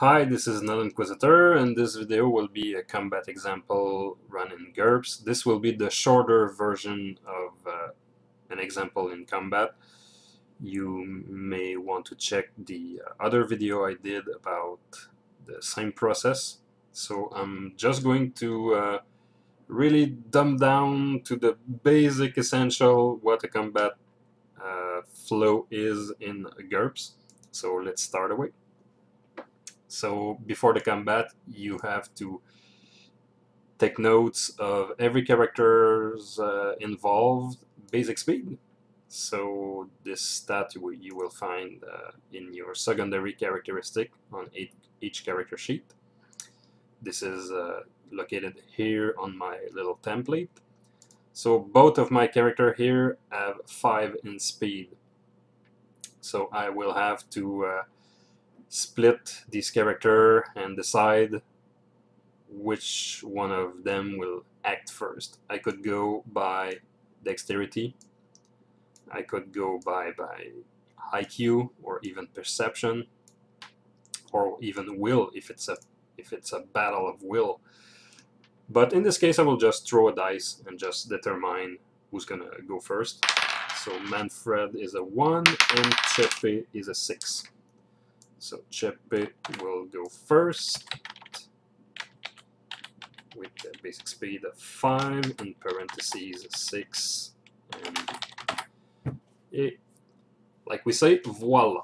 Hi, this is Nolinquisitor, and this video will be a combat example run in GURPS. This will be the shorter version of uh, an example in combat. You may want to check the uh, other video I did about the same process. So I'm just going to uh, really dumb down to the basic essential what a combat uh, flow is in GURPS. So let's start away. So before the combat, you have to take notes of every character's uh, involved basic speed. So this stat you will find uh, in your secondary characteristic on each character sheet. This is uh, located here on my little template. So both of my character here have 5 in speed. So I will have to uh, split this character and decide which one of them will act first. I could go by dexterity, I could go by, by IQ or even perception or even will if it's a if it's a battle of will. But in this case I will just throw a dice and just determine who's gonna go first. So Manfred is a 1 and Chepe is a 6. So Chepe will go first with the basic speed of 5 in parentheses 6 and it, like we say voila.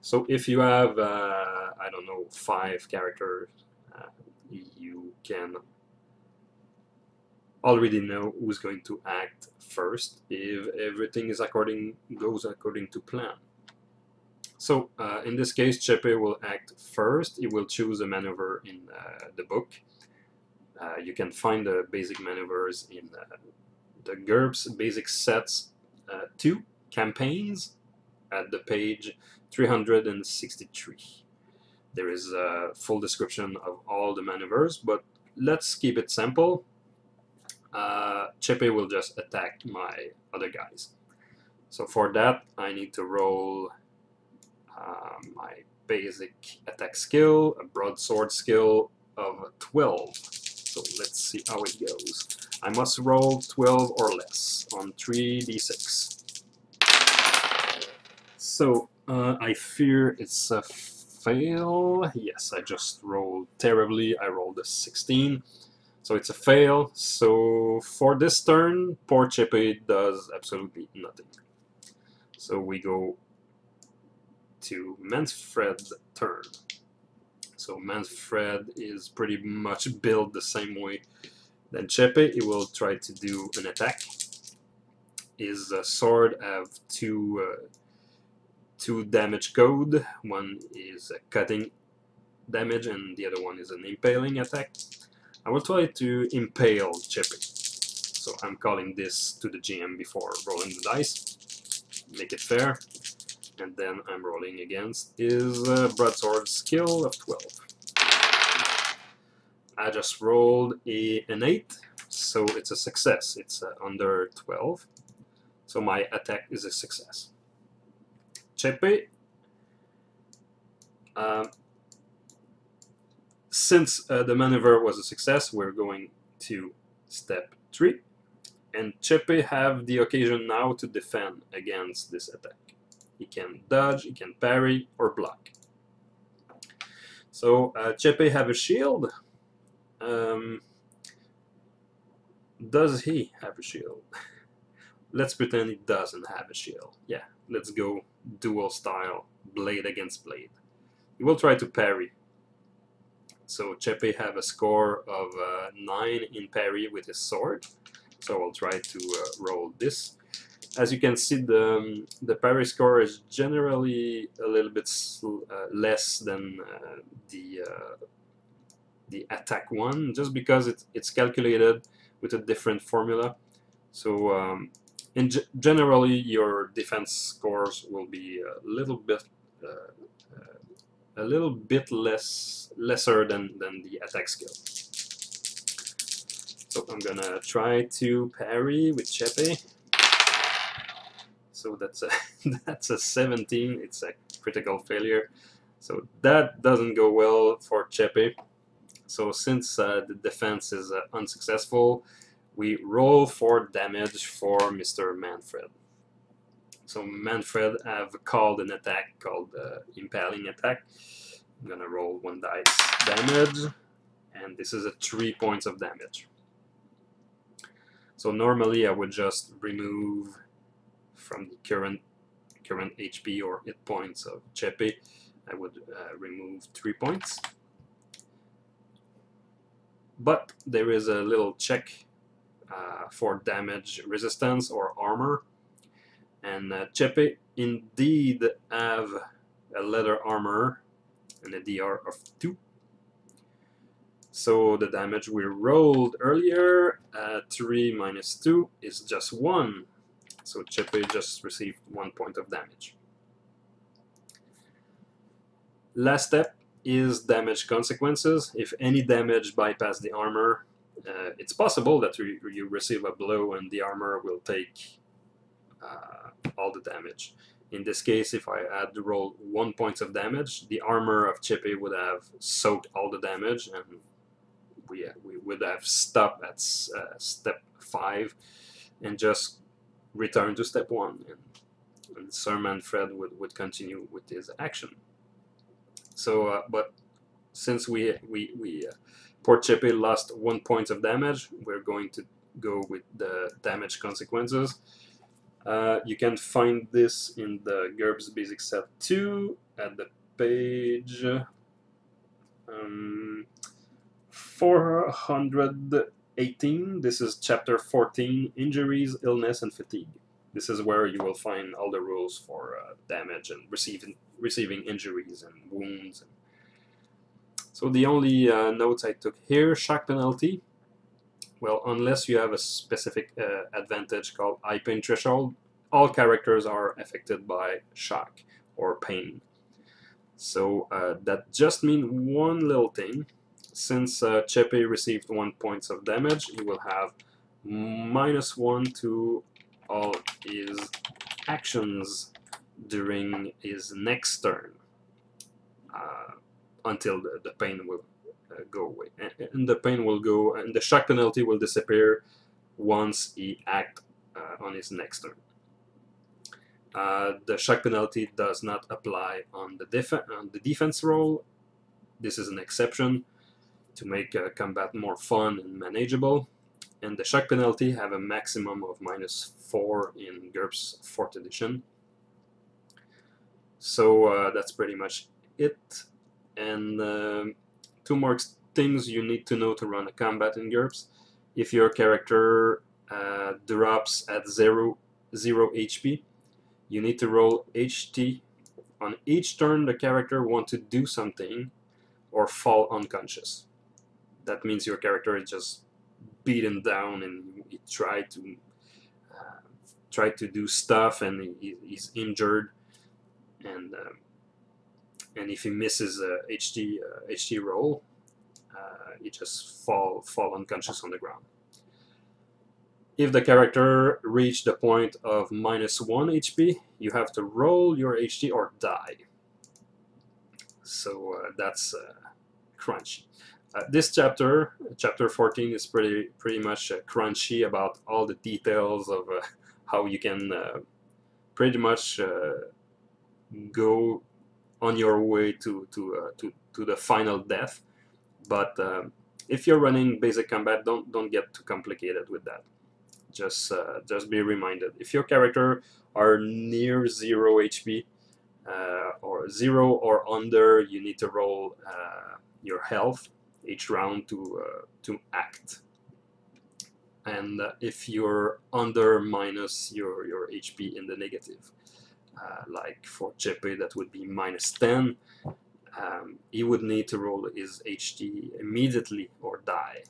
So if you have uh, I don't know five characters uh, you can already know who's going to act first if everything is according goes according to plan so uh, in this case, Chepe will act first. He will choose a maneuver in uh, the book. Uh, you can find the basic maneuvers in uh, the GURPS basic sets uh, 2 campaigns at the page 363. There is a full description of all the maneuvers, but let's keep it simple. Uh, Chepe will just attack my other guys. So for that, I need to roll um, my basic attack skill, a broadsword skill of 12. So let's see how it goes. I must roll 12 or less on 3d6. So uh, I fear it's a fail. Yes, I just rolled terribly. I rolled a 16. So it's a fail. So for this turn, poor Chepe does absolutely nothing. So we go to Manfred's turn. So Manfred is pretty much built the same way than Chepe. He will try to do an attack. His uh, sword have two uh, two damage code. One is a cutting damage and the other one is an impaling attack. I will try to impale Chepe. So I'm calling this to the GM before rolling the dice. Make it fair and then I'm rolling against is uh, broadsword skill of 12. I just rolled a, an 8, so it's a success. It's uh, under 12, so my attack is a success. Chepe, uh, since the maneuver was a success, we're going to step 3, and Chepe have the occasion now to defend against this attack. He can dodge, he can parry, or block. So uh, Chepe have a shield. Um, does he have a shield? let's pretend he doesn't have a shield. Yeah, let's go dual style, blade against blade. He will try to parry. So Chepe have a score of uh, 9 in parry with his sword. So I'll try to uh, roll this as you can see, the, um, the parry score is generally a little bit uh, less than uh, the, uh, the attack one, just because it, it's calculated with a different formula. So um, in generally, your defense scores will be a little bit uh, uh, a little bit less lesser than, than the attack skill. So I'm gonna try to parry with Chepe. So that's a that's a 17. It's a critical failure. So that doesn't go well for Chepe. So since uh, the defense is uh, unsuccessful, we roll for damage for Mr. Manfred. So Manfred have called an attack called uh, Impaling Attack. I'm gonna roll one dice damage, and this is a three points of damage. So normally I would just remove from the current current HP or hit points of Chepe, I would uh, remove three points. But there is a little check uh, for damage resistance or armor. And uh, Chepe indeed have a leather armor and a DR of 2. So the damage we rolled earlier, uh, 3 minus 2, is just 1. So Chepe just received 1 point of damage. Last step is damage consequences. If any damage bypass the armor, uh, it's possible that you, you receive a blow and the armor will take uh, all the damage. In this case, if I had to roll one point of damage, the armor of Chepe would have soaked all the damage and we, we would have stopped at uh, step 5 and just return to step 1 and, and Sir Manfred would, would continue with his action. So, uh, but since we we we uh, Port Chepe lost one point of damage, we're going to go with the damage consequences. Uh, you can find this in the GURPS Basic Set 2 at the page um, 418. This is chapter 14, Injuries, Illness, and Fatigue. This is where you will find all the rules for uh, damage and receiving receiving injuries and wounds. So the only uh, notes I took here, shock penalty. Well, unless you have a specific uh, advantage called high pain threshold, all characters are affected by shock or pain. So uh, that just means one little thing. Since uh, Chepe received one points of damage, he will have minus one to all his actions during his next turn uh, until the, the pain will uh, go away. And, and, the pain will go, and the shock penalty will disappear once he act uh, on his next turn. Uh, the shock penalty does not apply on the, on the defense roll. This is an exception to make uh, combat more fun and manageable. And the shock penalty have a maximum of minus 4 in GURPS 4th edition. So uh, that's pretty much it. And um, two more things you need to know to run a combat in GURPS. If your character uh, drops at zero, zero HP, you need to roll HT. On each turn the character want to do something or fall unconscious. That means your character is just beaten down and he tried to uh, try to do stuff and he, he's injured and um, and if he misses a HT uh, roll, uh, he just fall fall unconscious on the ground. If the character reach the point of minus one HP, you have to roll your HT or die. So uh, that's uh, crunchy. Uh, this chapter, chapter 14, is pretty pretty much uh, crunchy about all the details of uh, how you can uh, pretty much go on your way to to uh, to to the final death. But um, if you're running basic combat, don't don't get too complicated with that. Just uh, just be reminded if your character are near zero HP uh, or zero or under, you need to roll uh, your health each round to uh, to act. And uh, if you're under minus your your HP in the negative. Uh, like for Chepe that would be minus 10, um, he would need to roll his HT immediately or die.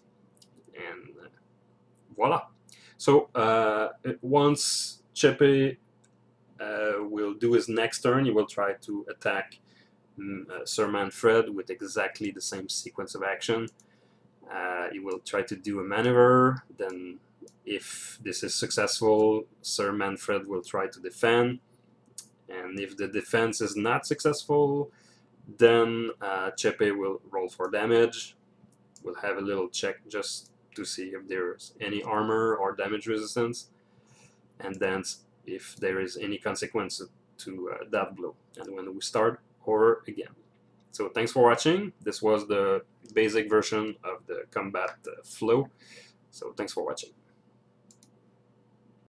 And uh, voila. So uh, once Chepe uh, will do his next turn, he will try to attack um, Sir Manfred with exactly the same sequence of action. Uh, he will try to do a maneuver, then if this is successful, Sir Manfred will try to defend and if the defense is not successful Then uh, Chepe will roll for damage. We'll have a little check just to see if there's any armor or damage resistance, and then if there is any consequence to uh, that blow. And when we start, horror again. So thanks for watching. This was the basic version of the combat uh, flow. So thanks for watching.